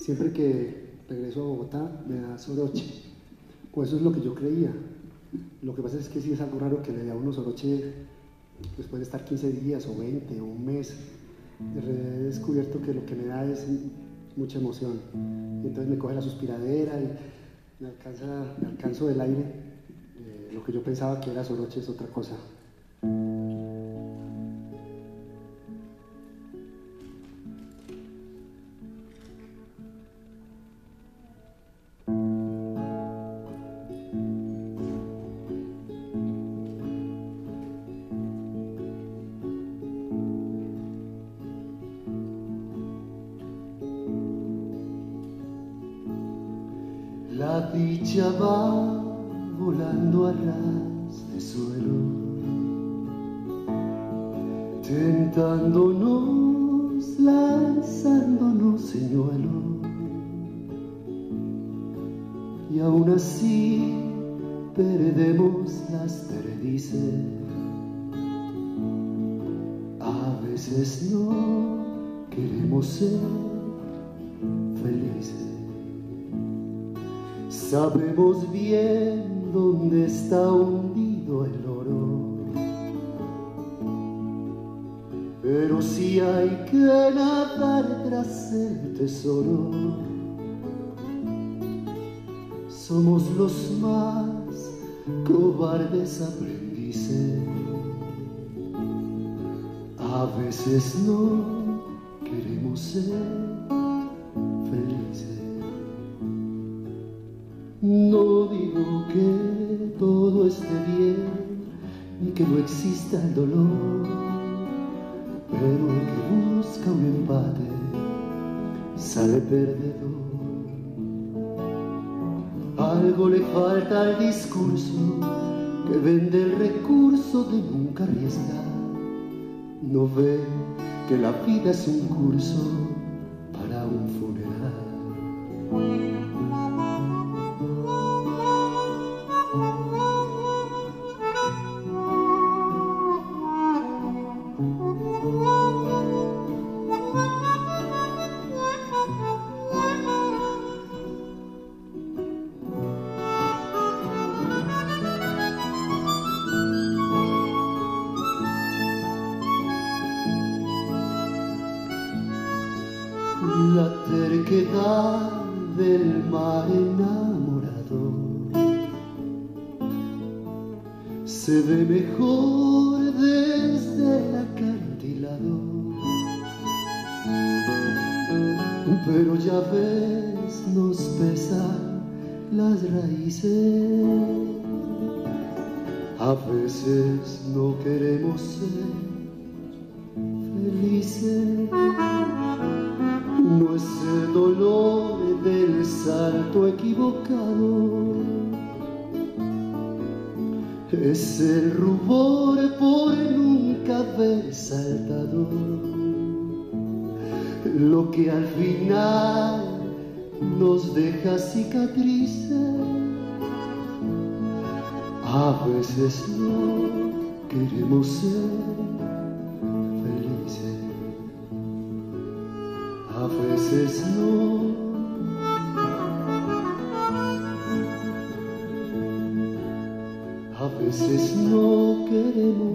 siempre que regreso a Bogotá me da soroche. O eso es lo que yo creía. Lo que pasa es que sí es algo raro que le dé a uno soroche después de estar 15 días o 20 o un mes. He descubierto que lo que me da es mucha emoción. entonces me coge la suspiradera y me, alcanza, me alcanzo del aire. Eh, lo que yo pensaba que era soroche es otra cosa. Dicha va volando a ras de suelo, tentándonos, lanzándonos señuelo. Y aún así perdemos las perdices. A veces no queremos ser Sabemos bien dónde está hundido el oro, pero si hay que nadar tras el tesoro, somos los más cobardes aprendices. A veces no queremos ser No digo que todo esté bien ni que no exista el dolor, pero el que busca un empate sale perdedor. Algo le falta al discurso que vende el recurso de nunca arriesgar. No ve que la vida es un curso para un funeral. Del mar enamorado. Se ve mejor desde el acantilado. Pero ya ves nos pesan las raíces. A veces no queremos ser felices no es el dolor del salto equivocado, es el rubor por nunca haber saltado, lo que al final nos deja cicatrices. A veces no queremos ser veces no. A veces no queremos